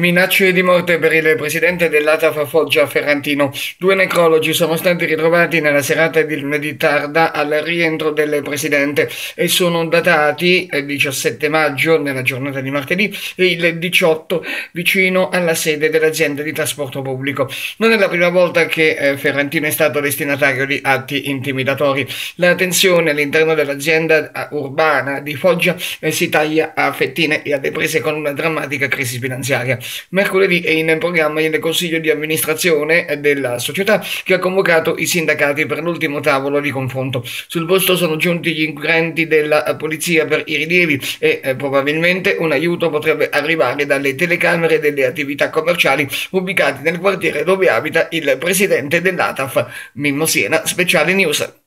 Minacce di morte per il presidente dell'ATAF Foggia Ferrantino. Due necrologi sono stati ritrovati nella serata di lunedì tarda al rientro del presidente e sono datati il 17 maggio nella giornata di martedì e il 18 vicino alla sede dell'azienda di trasporto pubblico. Non è la prima volta che eh, Ferrantino è stato destinatario di atti intimidatori. La tensione all'interno dell'azienda eh, urbana di Foggia eh, si taglia a fettine e alle prese con una drammatica crisi finanziaria. Mercoledì è in programma il consiglio di amministrazione della società che ha convocato i sindacati per l'ultimo tavolo di confronto. Sul posto sono giunti gli inquirenti della polizia per i rilievi e eh, probabilmente un aiuto potrebbe arrivare dalle telecamere delle attività commerciali ubicate nel quartiere dove abita il presidente dell'ATAF, Mimmo Siena, Speciale News.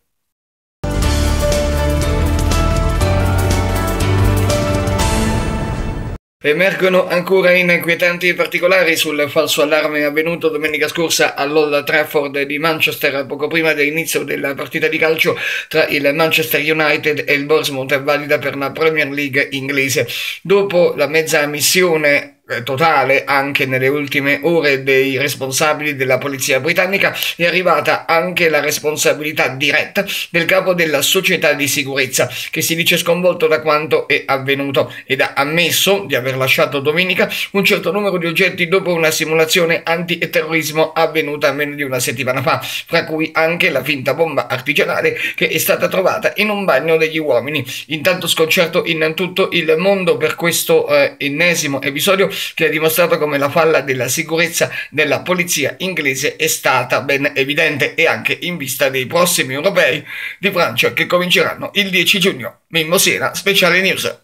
Emergono ancora inquietanti particolari sul falso allarme avvenuto domenica scorsa all'Old Trafford di Manchester poco prima dell'inizio della partita di calcio tra il Manchester United e il Bournemouth valida per la Premier League inglese. Dopo la mezza missione totale anche nelle ultime ore dei responsabili della polizia britannica è arrivata anche la responsabilità diretta del capo della società di sicurezza che si dice sconvolto da quanto è avvenuto ed ha ammesso di aver lasciato domenica un certo numero di oggetti dopo una simulazione anti-terrorismo avvenuta meno di una settimana fa fra cui anche la finta bomba artigianale che è stata trovata in un bagno degli uomini. Intanto sconcerto in tutto il mondo per questo eh, ennesimo episodio che ha dimostrato come la falla della sicurezza della polizia inglese è stata ben evidente e anche in vista dei prossimi europei di Francia che cominceranno il 10 giugno. Mimmo Siena, Speciale News.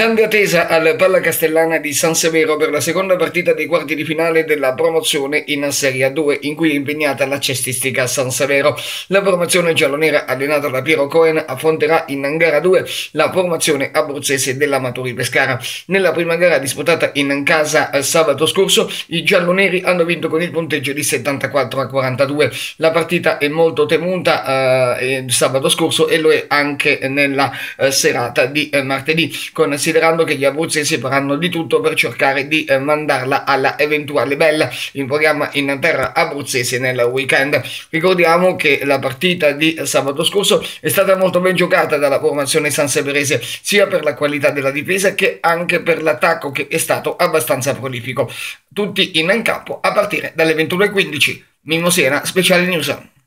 Grande attesa al Palla Castellana di San Severo per la seconda partita dei quarti di finale della promozione in Serie A2 in cui è impegnata la cestistica San Severo. La formazione giallonera allenata da Piero Cohen affronterà in gara 2 la formazione abruzzese della Maturi Pescara. Nella prima gara disputata in casa sabato scorso i gialloneri hanno vinto con il punteggio di 74 a 42. La partita è molto temuta eh, sabato scorso e lo è anche nella eh, serata di eh, martedì con considerando che gli abruzzesi faranno di tutto per cercare di eh, mandarla alla eventuale bella in programma in terra abruzzese nel weekend. Ricordiamo che la partita di sabato scorso è stata molto ben giocata dalla formazione sanseverese sia per la qualità della difesa che anche per l'attacco che è stato abbastanza prolifico. Tutti in campo a partire dalle 21.15. Mimmo Siena, Speciale News.